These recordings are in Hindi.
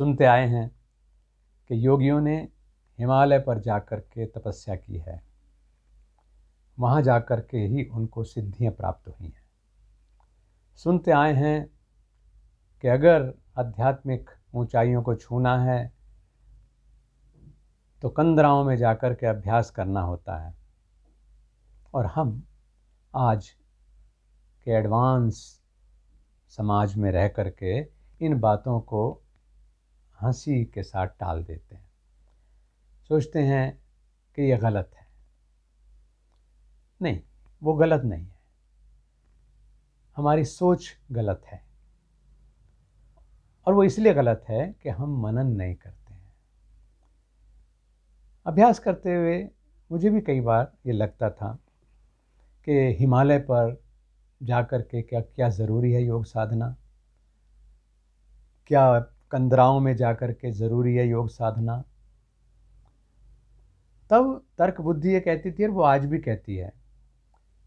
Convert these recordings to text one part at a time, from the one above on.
सुनते आए हैं कि योगियों ने हिमालय पर जाकर के तपस्या की है। वहाँ जाकर के ही उनको सिद्धियाँ प्राप्त हुई हैं। सुनते आए हैं कि अगर आध्यात्मिक ऊंचाइयों को छूना है तो कंदराओं में जाकर के अभ्यास करना होता है। और हम आज के एडवांस समाज में रह कर के इन बातों को हँसी के साथ टाल देते हैं। सोचते हैं कि यह गलत है। नहीं, वो गलत नहीं है। हमारी सोच गलत है। और वो इसलिए गलत है कि हम मनन नहीं करते हैं। अभ्यास करते हुए मुझे भी कई बार ये लगता था कि हिमालय पर जाकर के क्या क्या ज़रूरी है योग साधना? क्या कंदराओं में जाकर के ज़रूरी है योग साधना। तब तर्क बुद्धि ये कहती थी और वो आज भी कहती है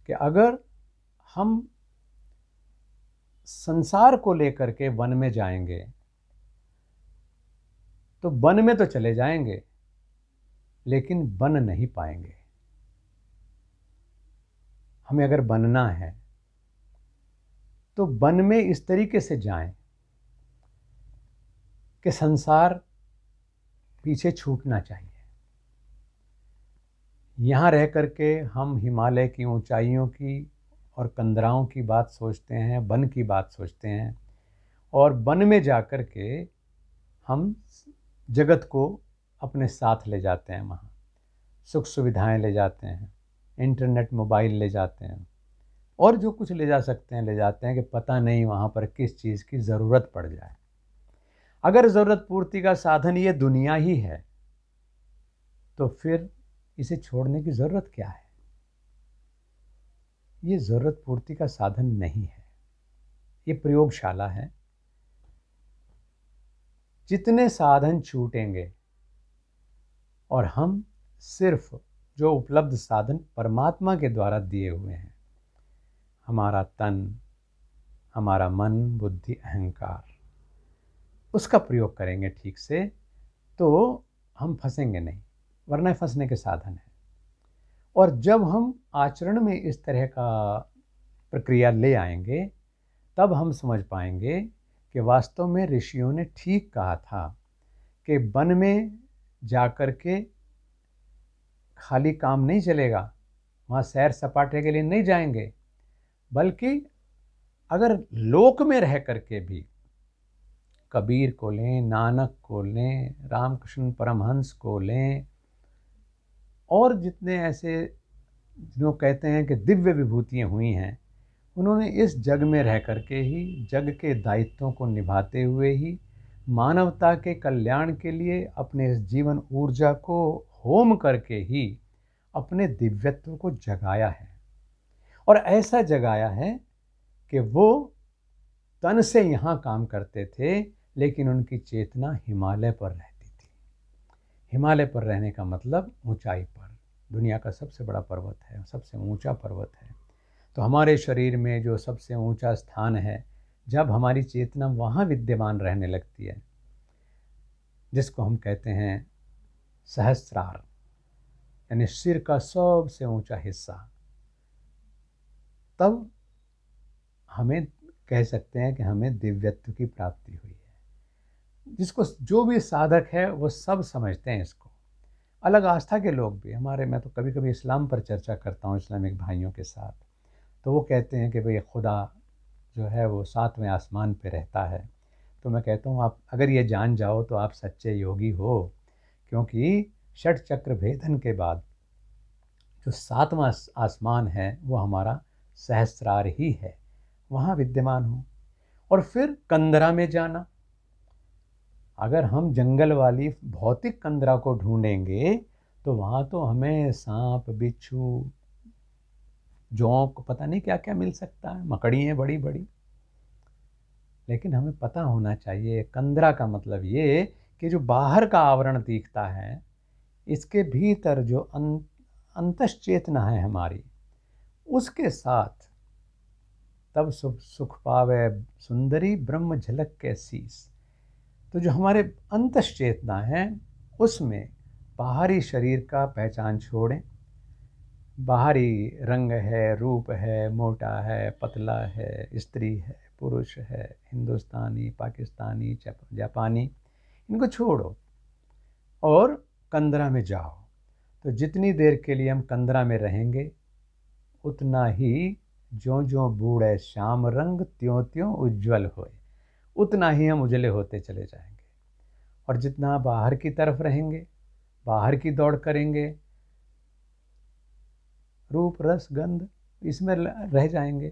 कि अगर हम संसार को लेकर के वन में जाएँगे तो वन में तो चले जाएँगे, लेकिन बन नहीं पाएँगे। हमें अगर बनना है तो वन में इस तरीके से जाएँ। कि संसार पीछे छूटना चाहिए। यहाँ रह कर के हम हिमालय की ऊंचाइयों की और कंदराओं की बात सोचते हैं, वन की बात सोचते हैं और वन में जा कर के हम जगत को अपने साथ ले जाते हैं वहाँ। सुख सुविधाएँ ले जाते हैं, इंटरनेट, मोबाइल ले जाते हैं और जो कुछ ले जा सकते हैं, ले जाते हैं कि पता नहीं वहाँ पर किस चीज़ की ज़रूरत पड़ जाए। अगर ज़रूरत पूर्ति का साधन ये दुनिया ही है तो फिर इसे छोड़ने की ज़रूरत क्या है? ये ज़रूरत पूर्ति का साधन नहीं है। ये प्रयोगशाला है। जितने साधन छूटेंगे, और हम सिर्फ़ जो उपलब्ध साधन परमात्मा के द्वारा दिए हुए हैं, हमारा तन, हमारा मन, बुद्धि, अहंकार। उसका प्रयोग करेंगे ठीक से तो हम फंसेंगे नहीं, वरना फंसने के साधन है। और जब हम आचरण में इस तरह का प्रक्रिया ले आएँगे, तब हम समझ पाएँगे कि वास्तव में ऋषियों ने ठीक कहा था कि वन में जाकर के खाली काम नहीं चलेगा, वहाँ सैर सपाटे के लिए नहीं जाएँगे, बल्कि अगर लोक में रह करके भी कबीर को लें, नानक को लें, रामकृष्ण परमहंस को लें, और जितने ऐसे जो कहते हैं कि दिव्य विभूतियाँ हुई हैं, उन्होंने इस जग में रह करके ही, जग के दायित्वों को निभाते हुए ही, मानवता के कल्याण के लिए अपने इस जीवन ऊर्जा को होम करके ही, अपने दिव्यत्व को जगाया है। और ऐसा जगाया है कि वो तन से यहाँ काम करते थे लेकिन उनकी चेतना हिमालय पर रहती थी। हिमालय पर रहने का मतलब ऊंचाई पर। दुनिया का सबसे बड़ा पर्वत है, सबसे ऊँचा पर्वत है। तो हमारे शरीर में जो सबसे ऊँचा स्थान है, जब हमारी चेतना वहाँ विद्यमान रहने लगती है, जिसको हम कहते हैं सहस्रार, यानी सिर का सबसे ऊँचा हिस्सा, तब हमें कह सकते हैं कि हमें दिव्यत्व की प्राप्ति हुई है। जिसको जो भी साधक है, वो सब समझते हैं इसको। अलग आस्था के लोग भी, हमारे, मैं तो कभी कभी इस्लाम पर चर्चा करता हूँ, इस्लामिक भाइयों के साथ। तो वो कहते हैं कि भाई, खुदा जो है, वो सातवें आसमान पे रहता है। तो मैं कहता हूँ, आप अगर ये जान जाओ तो आप सच्चे योगी हो। क्योंकि षट चक्र भेदन के बाद जो सातवां आसमान है, वो हमारा सहस्रार ही है। वहाँ विद्यमान हो। और फिर कंदरा में जाना। अगर हम जंगल वाली भौतिक कंदरा को ढूंढेंगे तो वहाँ तो हमें सांप, बिच्छू, जोंक, पता नहीं क्या क्या मिल सकता है। मकड़ी हैं बड़ी बड़ी लेकिन हमें पता होना चाहिए, कंदरा का मतलब ये कि जो बाहर का आवरण दिखता है, इसके भीतर जो अंतश्चेतना है हमारी, उसके साथ तब सुख सुख पावे सुंदरी ब्रह्म झलक के शीस तो जो हमारे अंतश्चेतना है, उसमें बाहरी शरीर का पहचान छोड़ें। बाहरी रंग है, रूप है, मोटा है, पतला है, स्त्री है, पुरुष है, हिंदुस्तानी, पाकिस्तानी जापानी, इनको छोड़ो और कंदरा में जाओ। तो जितनी देर के लिए हम कंदरा में रहेंगे, उतना ही जो जो बूढ़े श्याम रंग त्यों त्यों उज्जवल होए। उतना ही हम उजले होते चले जाएँगे। और जितना बाहर की तरफ़ रहेंगे, बाहर की दौड़ करेंगे, रूप, रस, गंध इसमें रह जाएँगे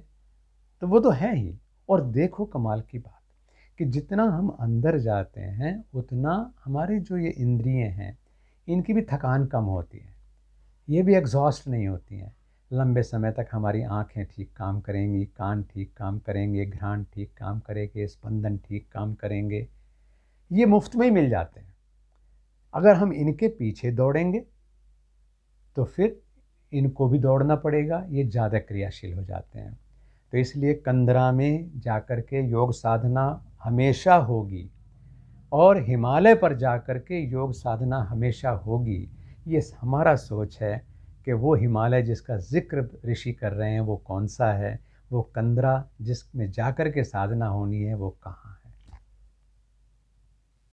तो वो तो है ही। और देखो कमाल की बात कि जितना हम अंदर जाते हैं, उतना हमारे जो ये इंद्रिय हैं, इनकी भी थकान कम होती है। ये भी एग्जॉस्ट नहीं होती हैं। लंबे समय तक हमारी आँखें ठीक काम करेंगी, कान ठीक काम करेंगे, घ्राण ठीक काम करेंगे, स्पंदन ठीक काम करेंगे। ये मुफ़्त में ही मिल जाते हैं। अगर हम इनके पीछे दौड़ेंगे तो फिर इनको भी दौड़ना पड़ेगा, ये ज़्यादा क्रियाशील हो जाते हैं। तो इसलिए कंदरा में जाकर के योग साधना हमेशा होगी और हिमालय पर जाकर के योग साधना हमेशा होगी। ये हमारा सोच है। कि वो हिमालय जिसका ज़िक्र ऋषि कर रहे हैं, वो कौन सा है? वो कंदरा जिसमें जाकर के साधना होनी है, वो कहाँ